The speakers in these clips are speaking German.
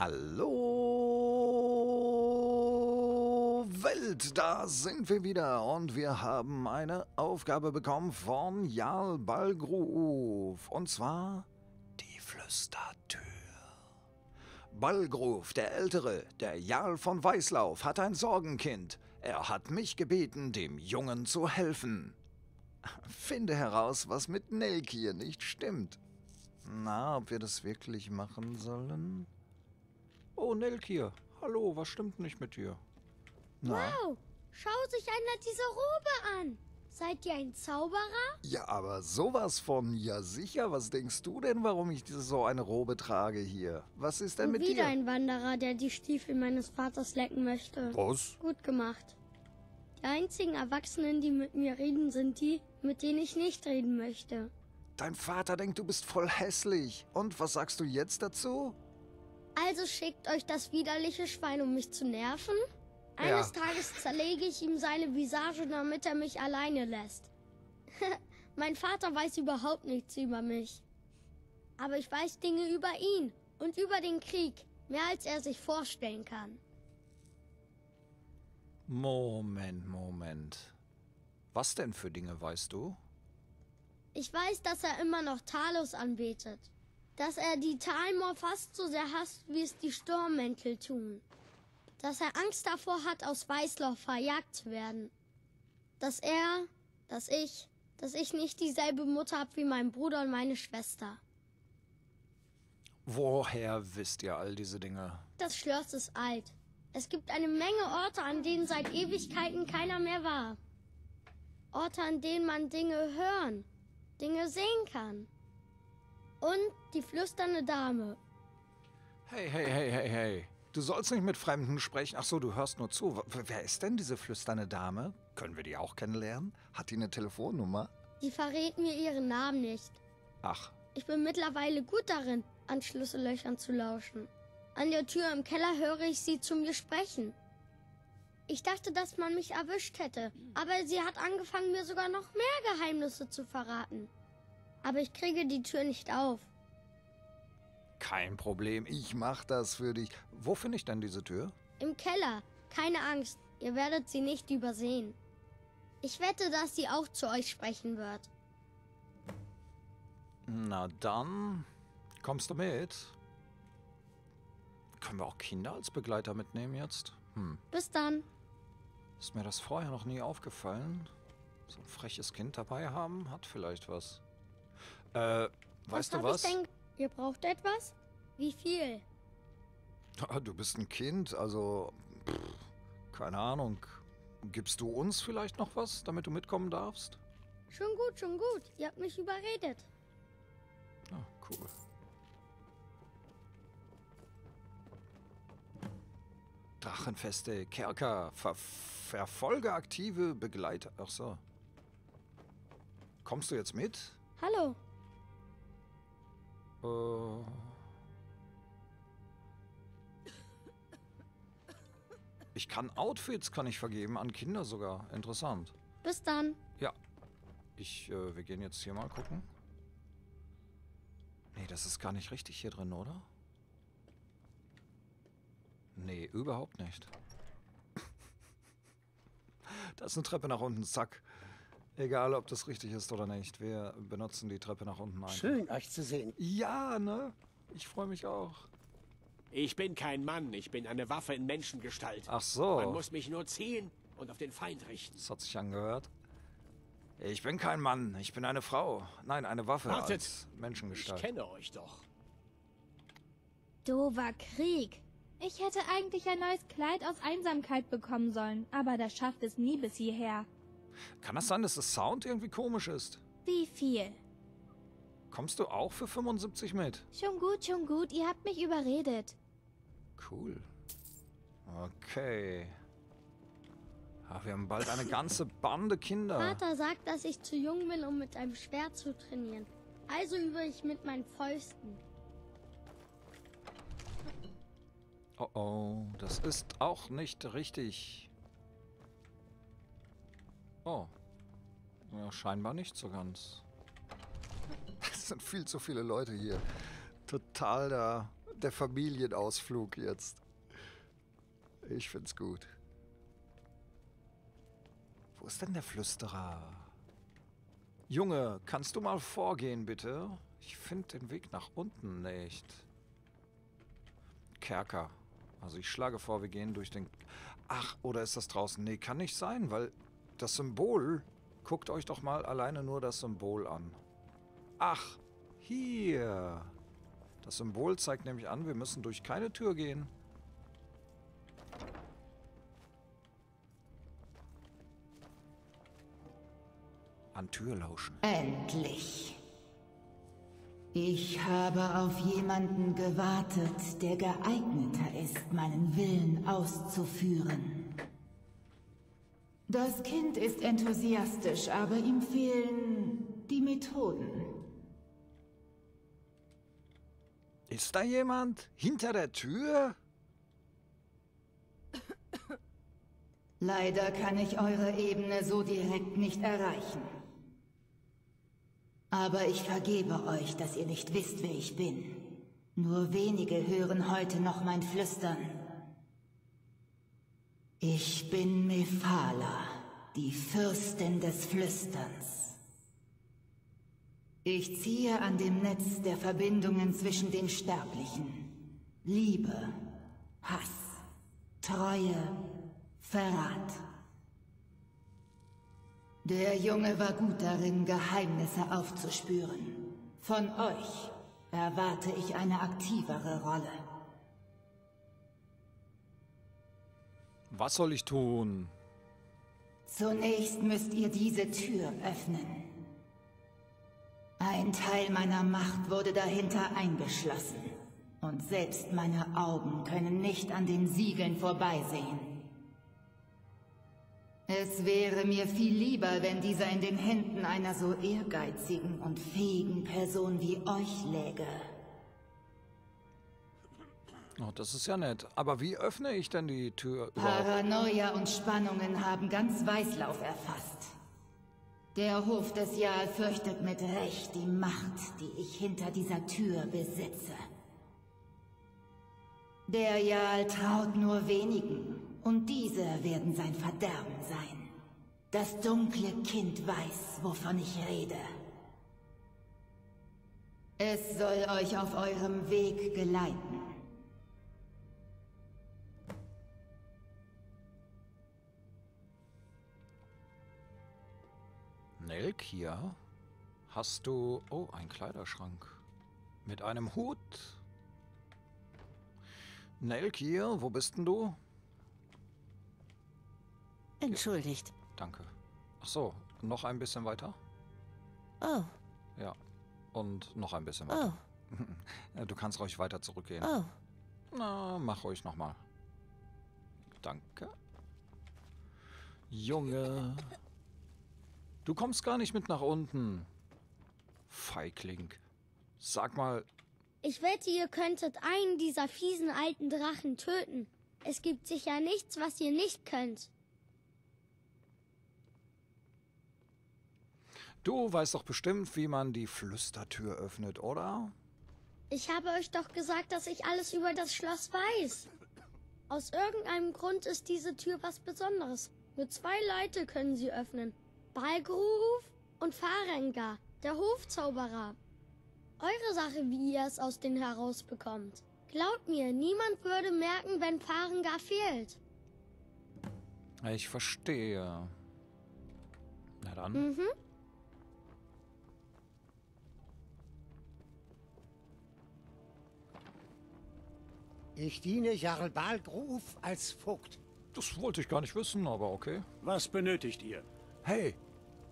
Hallo Welt, da sind wir wieder und wir haben eine Aufgabe bekommen von Jarl Balgruf und zwar die Flüstertür. Balgruf, der Ältere, der Jarl von Weißlauf, hat ein Sorgenkind. Er hat mich gebeten, dem Jungen zu helfen. Finde heraus, was mit Nelkir nicht stimmt. Na, ob wir das wirklich machen sollen? Oh, Nelkir. Hallo, was stimmt nicht mit dir? Na? Wow, schau sich einer diese Robe an. Seid ihr ein Zauberer? Ja, aber sowas von, ja sicher. Was denkst du denn, warum ich diese- so eine Robe trage hier? Was ist denn Und mit wieder dir? ein Wanderer, der die Stiefel meines Vaters lecken möchte. Was? Gut gemacht. Die einzigen Erwachsenen, die mit mir reden, sind die, mit denen ich nicht reden möchte. Dein Vater denkt, du bist voll hässlich. Und was sagst du jetzt dazu? Also schickt euch das widerliche Schwein, um mich zu nerven? Eines Ja. Tages zerlege ich ihm seine Visage, damit er mich alleine lässt. mein Vater weiß überhaupt nichts über mich. Aber ich weiß Dinge über ihn und über den Krieg, mehr als er sich vorstellen kann. Moment, Moment. Was denn für Dinge weißt du? Ich weiß, dass er immer noch Talos anbetet. Dass er die Talmor fast so sehr hasst, wie es die Sturmmäntel tun. Dass er Angst davor hat, aus Weißloch verjagt zu werden. Dass er, dass ich, dass ich nicht dieselbe Mutter hab wie mein Bruder und meine Schwester. Woher wisst ihr all diese Dinge? Das Schloss ist alt. Es gibt eine Menge Orte, an denen seit Ewigkeiten keiner mehr war. Orte, an denen man Dinge hören, Dinge sehen kann. Und die flüsternde Dame. Hey, hey, hey, hey, hey. Du sollst nicht mit Fremden sprechen. Ach so, du hörst nur zu. W- Wer ist denn diese flüsternde Dame? Können wir die auch kennenlernen? Hat die eine Telefonnummer? Die verrät mir ihren Namen nicht. Ach, Ich bin mittlerweile gut darin, an Schlüssellöchern zu lauschen. An der Tür im Keller höre ich sie zu mir sprechen. Ich dachte, dass man mich erwischt hätte, aber sie hat angefangen, mir sogar noch mehr Geheimnisse zu verraten. Aber ich kriege die Tür nicht auf. kein Problem. Ich mach das für dich. Wo finde ich denn diese Tür? Im Keller. Keine Angst, ihr werdet sie nicht übersehen. Ich wette, dass sie auch zu euch sprechen wird. Na dann, kommst du mit? Können wir auch Kinder als Begleiter mitnehmen jetzt? Hm, Bis dann. ist mir das vorher noch nie aufgefallen? So ein freches Kind dabei haben, hat vielleicht was. Äh, weißt du hab was? Ich denk, ihr braucht etwas? Wie viel? Ah, Du bist ein Kind, also pff, keine Ahnung. Gibst du uns vielleicht noch was, damit du mitkommen darfst? Schon gut, schon gut. Ihr habt mich überredet. Ah, cool. Drachenfeste, Kerker, Ver Verfolge aktive Begleiter. Ach so. Kommst du jetzt mit? Hallo. Äh. Ich kann Outfits kann ich vergeben an Kinder sogar. Interessant. Bis dann. Ja. Ich, äh, wir gehen jetzt hier mal gucken. Nee, das ist gar nicht richtig hier drin, oder? Nee, überhaupt nicht. Da ist eine Treppe nach unten, zack. Egal, ob das richtig ist oder nicht. Wir benutzen die Treppe nach unten ein. Schön, euch zu sehen. Ja, ne? Ich freue mich auch. Ich bin kein Mann, ich bin eine Waffe in Menschengestalt. Ach so. Man muss mich nur ziehen und auf den Feind richten. Das hat sich angehört. Ich bin kein Mann, ich bin eine Frau. Nein, eine Waffe Wartet. als Ich Menschengestalt. kenne euch doch. Dover Krieg. Ich hätte eigentlich ein neues Kleid aus Einsamkeit bekommen sollen, aber das schafft es nie bis hierher. Kann das sein, dass das Sound irgendwie komisch ist? Wie viel? Kommst du auch für 75 mit? Schon gut, schon gut, ihr habt mich überredet. Cool. Okay. Ah, wir haben bald eine ganze Bande Kinder. Vater sagt, dass ich zu jung bin, um mit einem Schwert zu trainieren. Also übe ich mit meinen Fäusten. Oh oh, das ist auch nicht richtig. Oh. Ja, scheinbar nicht so ganz. Es sind viel zu viele Leute hier. Total der der Familienausflug jetzt. Ich find's gut. Wo ist denn der Flüsterer? Junge, kannst du mal vorgehen, bitte? Ich finde den Weg nach unten nicht. Kerker. Also ich schlage vor, wir gehen durch den... Ach, oder ist das draußen? Nee, kann nicht sein, weil das Symbol... Guckt euch doch mal alleine nur das Symbol an. Ach, hier. Das Symbol zeigt nämlich an, wir müssen durch keine Tür gehen. An Tür lauschen. Endlich. Ich habe auf jemanden gewartet, der geeigneter ist, meinen Willen auszuführen. Das Kind ist enthusiastisch, aber ihm fehlen die Methoden. Ist da jemand? Hinter der Tür? Leider kann ich eure Ebene so direkt nicht erreichen. Aber ich vergebe euch, dass ihr nicht wisst, wer ich bin. Nur wenige hören heute noch mein Flüstern. Ich bin Mephala, die Fürstin des Flüsterns. Ich ziehe an dem Netz der Verbindungen zwischen den Sterblichen. Liebe, Hass, Treue, Verrat. Der Junge war gut darin, Geheimnisse aufzuspüren. Von euch erwarte ich eine aktivere Rolle. Was soll ich tun? Zunächst müsst ihr diese Tür öffnen. Ein Teil meiner Macht wurde dahinter eingeschlossen. Und selbst meine Augen können nicht an den Siegeln vorbeisehen. Es wäre mir viel lieber, wenn dieser in den Händen einer so ehrgeizigen und fähigen Person wie euch läge. Oh, das ist ja nett. Aber wie öffne ich denn die Tür? Paranoia und Spannungen haben ganz Weißlauf erfasst. Der Hof des Jahl fürchtet mit Recht die Macht, die ich hinter dieser Tür besitze. Der Jahl traut nur wenigen, und diese werden sein Verderben sein. Das dunkle Kind weiß, wovon ich rede. Es soll euch auf eurem Weg geleiten. Nelkia? Hast du... Oh, ein Kleiderschrank. Mit einem Hut? Nelkia, wo bist denn du? Entschuldigt. Danke. Ach so, noch ein bisschen weiter? Oh, Ja. Und noch ein bisschen weiter. oh, Du kannst ruhig weiter zurückgehen. oh. Na, mach ruhig nochmal. Danke. Junge. Du kommst gar nicht mit nach unten. Feigling. Sag mal, Ich wette, ihr könntet einen dieser fiesen alten Drachen töten. Es gibt sicher nichts, was ihr nicht könnt. du weißt doch bestimmt, wie man die Flüstertür öffnet, oder? Ich habe euch doch gesagt, dass ich alles über das Schloss weiß. Aus irgendeinem Grund ist diese Tür was Besonderes. Nur zwei Leute können sie öffnen. Balgruf und Farenga, der Hofzauberer. Eure Sache, wie ihr es aus denen herausbekommt. Glaubt mir, niemand würde merken, wenn Farenga fehlt. Ich verstehe. Na dann. Mhm. Ich diene Jarl Balgruf als Vogt. Das wollte ich gar nicht wissen, aber okay. Was benötigt ihr? Hey,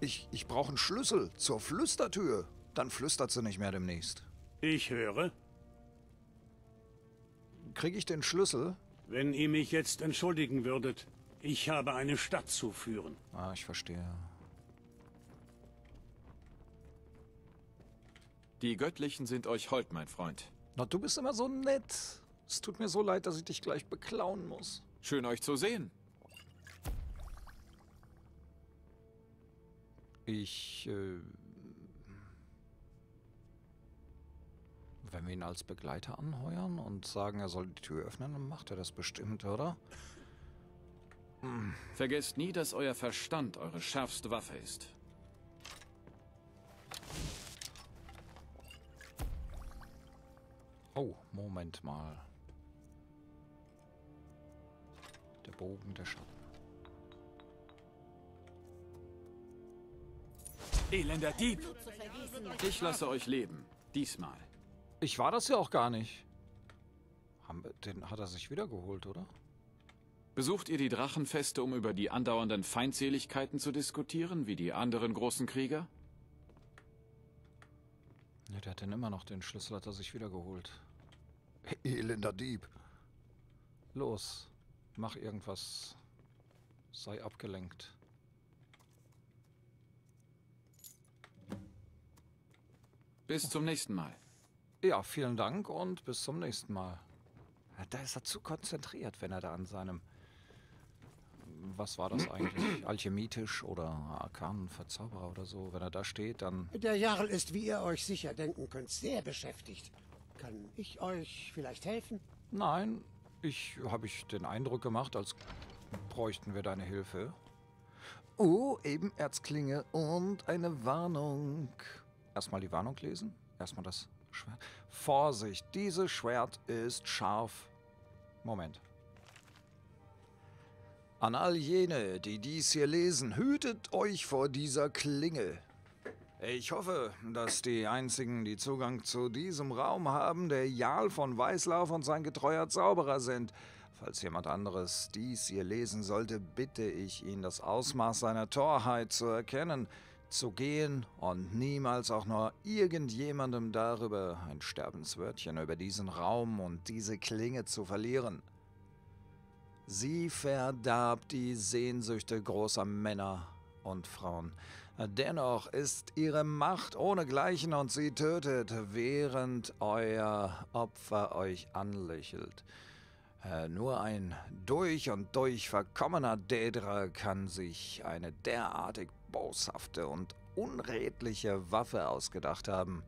ich, ich brauche einen Schlüssel zur Flüstertür. Dann flüstert sie nicht mehr demnächst. Ich höre. Kriege ich den Schlüssel? Wenn ihr mich jetzt entschuldigen würdet, ich habe eine Stadt zu führen. Ah, ich verstehe. Die Göttlichen sind euch hold, mein Freund. Na, du bist immer so nett. Es tut mir so leid, dass ich dich gleich beklauen muss. Schön euch zu sehen. Ich, äh... Wenn wir ihn als Begleiter anheuern und sagen, er soll die Tür öffnen, dann macht er das bestimmt, oder? Vergesst nie, dass euer Verstand eure schärfste Waffe ist. Oh, Moment mal. Der Bogen der Schatten. Elender Dieb! Ich lasse euch leben. Diesmal. Ich war das ja auch gar nicht. Den hat er sich wiedergeholt, oder? Besucht ihr die Drachenfeste, um über die andauernden Feindseligkeiten zu diskutieren, wie die anderen großen Krieger? Ne, der hat denn immer noch den Schlüssel, hat er sich wiedergeholt. Elender Dieb. Los, mach irgendwas. Sei abgelenkt. Bis zum nächsten Mal. Ja, vielen Dank und bis zum nächsten Mal. Da ist er zu konzentriert, wenn er da an seinem. Was war das eigentlich? Alchemitisch oder arkanen Verzauberer oder so? Wenn er da steht, dann. Der Jarl ist, wie ihr euch sicher denken könnt, sehr beschäftigt. Kann ich euch vielleicht helfen? Nein, ich habe ich den Eindruck gemacht, als bräuchten wir deine Hilfe. Oh, eben Erzklinge und eine Warnung. Erstmal die Warnung lesen. Erstmal das Schwert. Vorsicht, dieses Schwert ist scharf. Moment. An all jene, die dies hier lesen, hütet euch vor dieser Klinge. Ich hoffe, dass die einzigen, die Zugang zu diesem Raum haben, der Jarl von Weißlauf und sein getreuer Zauberer sind. Falls jemand anderes dies hier lesen sollte, bitte ich ihn, das Ausmaß seiner Torheit zu erkennen, zu gehen und niemals auch nur irgendjemandem darüber ein Sterbenswörtchen über diesen Raum und diese Klinge zu verlieren. Sie verdarb die Sehnsüchte großer Männer und Frauen. Dennoch ist ihre Macht ohnegleichen und sie tötet, während euer Opfer euch anlächelt. Äh, Nur ein durch und durch verkommener Dädra kann sich eine derartig boshafte und unredliche Waffe ausgedacht haben.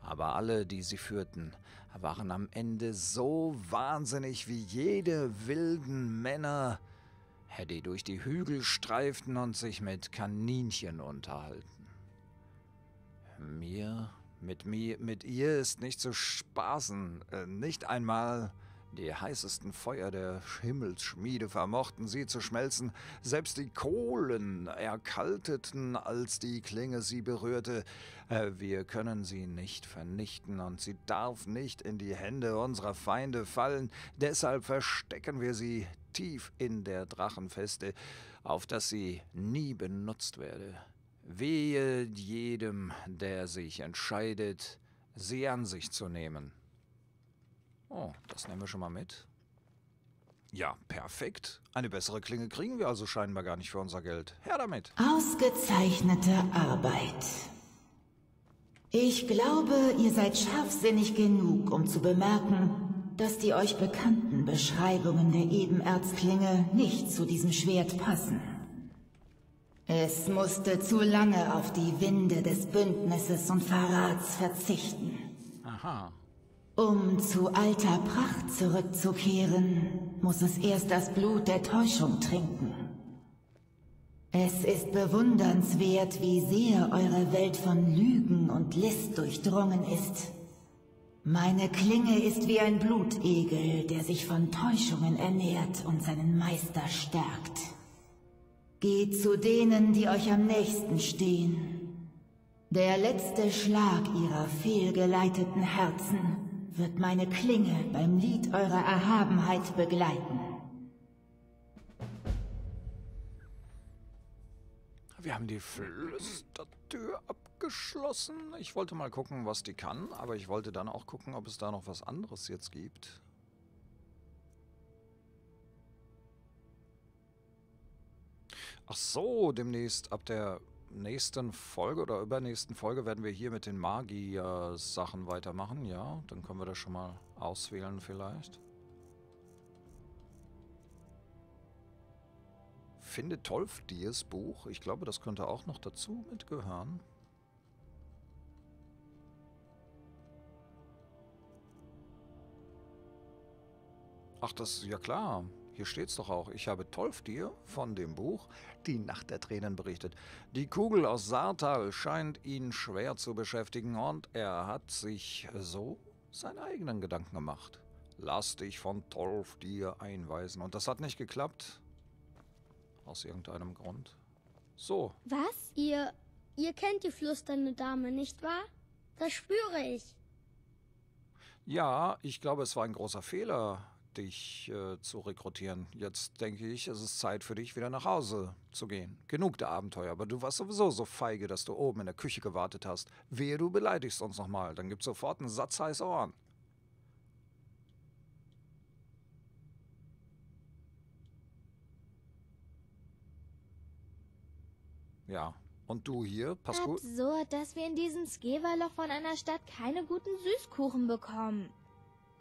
Aber alle, die sie führten, waren am Ende so wahnsinnig wie jede wilden Männer, die durch die Hügel streiften und sich mit Kaninchen unterhalten. Mir, mit mir, mit ihr ist nicht zu spaßen, äh, nicht einmal die heißesten Feuer der Himmelsschmiede vermochten sie zu schmelzen, selbst die Kohlen erkalteten, als die Klinge sie berührte. Äh, Wir können sie nicht vernichten, und sie darf nicht in die Hände unserer Feinde fallen, deshalb verstecken wir sie tief in der Drachenfeste, auf dass sie nie benutzt werde. Wehe jedem, der sich entscheidet, sie an sich zu nehmen. Oh, das nehmen wir schon mal mit. Ja, perfekt. Eine bessere Klinge kriegen wir also scheinbar gar nicht für unser Geld. Her damit. Ausgezeichnete Arbeit. Ich glaube, ihr seid scharfsinnig genug, um zu bemerken, dass die euch bekannten Beschreibungen der Ebenerzklinge nicht zu diesem Schwert passen. Es musste zu lange auf die Winde des Bündnisses und Verrats verzichten. Aha. Um zu alter Pracht zurückzukehren, muss es erst das Blut der Täuschung trinken. Es ist bewundernswert, wie sehr eure Welt von Lügen und List durchdrungen ist. Meine Klinge ist wie ein Blutegel, der sich von Täuschungen ernährt und seinen Meister stärkt. Geht zu denen, die euch am nächsten stehen. Der letzte Schlag ihrer fehlgeleiteten Herzen wird meine Klinge beim Lied eurer Erhabenheit begleiten. Wir haben die Flüstertür abgeschlossen. Ich wollte mal gucken, was die kann, aber ich wollte dann auch gucken, ob es da noch was anderes jetzt gibt. Ach so, demnächst ab der nächsten Folge oder übernächsten Folge werden wir hier mit den Magier-Sachen weitermachen, ja? Dann können wir das schon mal auswählen vielleicht. Finde Tolfdiers Buch. Ich glaube, das könnte auch noch dazu mitgehören. Ach, das ist ja klar. Hier steht's doch auch. Ich habe Tolfdir von dem Buch Die Nacht der Tränen berichtet. Die Kugel aus Saartal scheint ihn schwer zu beschäftigen und er hat sich so seine eigenen Gedanken gemacht. Lass dich von Tolfdir einweisen. Und das hat nicht geklappt. Aus irgendeinem Grund. So. Was? Ihr, ihr kennt die flüsternde Dame, nicht wahr? Das spüre ich. Ja, ich glaube, es war ein großer Fehler, dich äh, zu rekrutieren. Jetzt denke ich, es ist Zeit für dich, wieder nach Hause zu gehen. Genug der Abenteuer, aber du warst sowieso so feige, dass du oben in der Küche gewartet hast. Wehe, du beleidigst uns nochmal, dann gibt's sofort einen Satz heiße Ohren. Ja, und du hier, pass gut. Absurd, dass wir in diesem Skeverloch von einer Stadt keine guten Süßkuchen bekommen.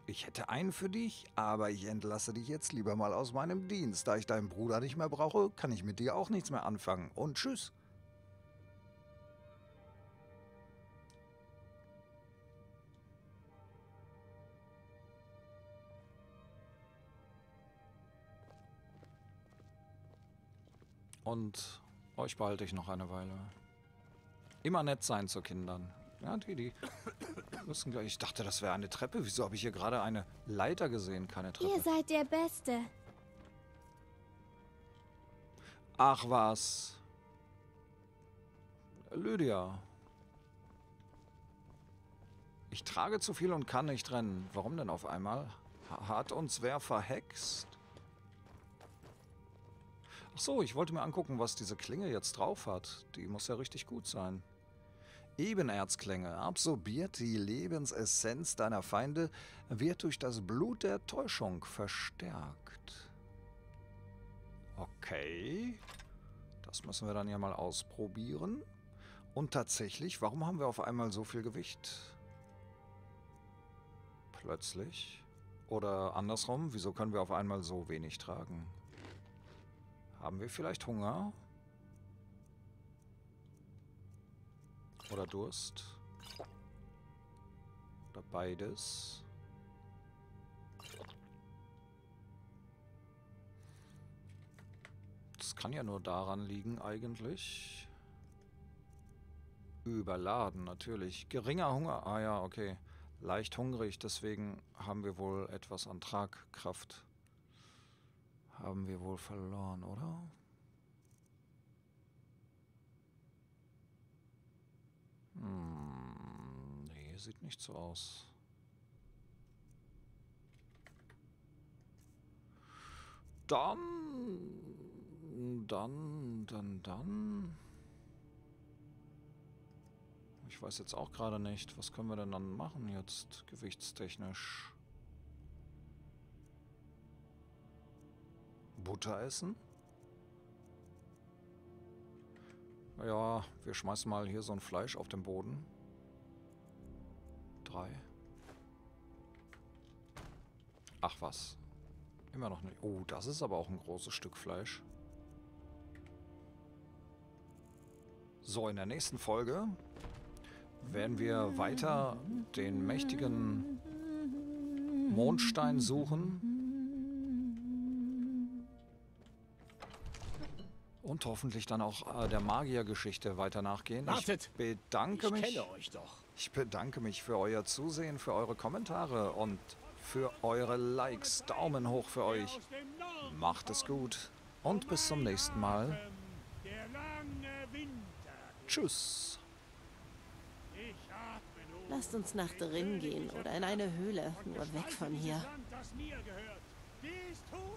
Ich hätte einen für dich, aber ich entlasse dich jetzt lieber mal aus meinem Dienst. Da ich deinen Bruder nicht mehr brauche, kann ich mit dir auch nichts mehr anfangen. Und tschüss. Und euch behalte ich noch eine Weile. Immer nett sein zu Kindern. Ja, die, müssen gleich. Ich dachte, das wäre eine Treppe. Wieso habe ich hier gerade eine Leiter gesehen, keine Treppe? Ihr seid der Beste. Ach was. Lydia. Ich trage zu viel und kann nicht rennen. Warum denn auf einmal? Ha- Hat uns wer verhext? Ach so, ich wollte mir angucken, was diese Klinge jetzt drauf hat. Die muss ja richtig gut sein. Ebenerzklinge absorbiert die Lebensessenz deiner Feinde, wird durch das Blut der Täuschung verstärkt. Okay. Das müssen wir dann ja mal ausprobieren. Und tatsächlich, warum haben wir auf einmal so viel Gewicht? Plötzlich. Oder andersrum, wieso können wir auf einmal so wenig tragen? Haben wir vielleicht Hunger? Oder Durst? Oder beides? Das kann ja nur daran liegen eigentlich. Überladen, natürlich. Geringer Hunger. Ah ja, okay. Leicht hungrig, deswegen haben wir wohl etwas an Tragkraft. Haben wir wohl verloren, oder? Hm, nee, sieht nicht so aus. Dann, dann, dann, dann. Ich weiß jetzt auch gerade nicht, was können wir denn dann machen jetzt gewichtstechnisch? Butter essen? Ja, wir schmeißen mal hier so ein Fleisch auf den Boden. Drei. Ach was. Immer noch nicht. Oh, das ist aber auch ein großes Stück Fleisch. So, in der nächsten Folge werden wir weiter den mächtigen Mondstein suchen. Und hoffentlich dann auch äh, der Magiergeschichte weiter nachgehen. Wartet! Ich bedanke Ich mich. kenne euch doch. Ich bedanke mich für euer Zusehen, für eure Kommentare und für eure Likes. Daumen hoch für euch. Macht es gut und bis zum nächsten Mal. Der lange Winter. Tschüss. Lasst uns nach drin gehen oder in eine Höhle, nur weg von hier. Land, das mir gehört. Dies tue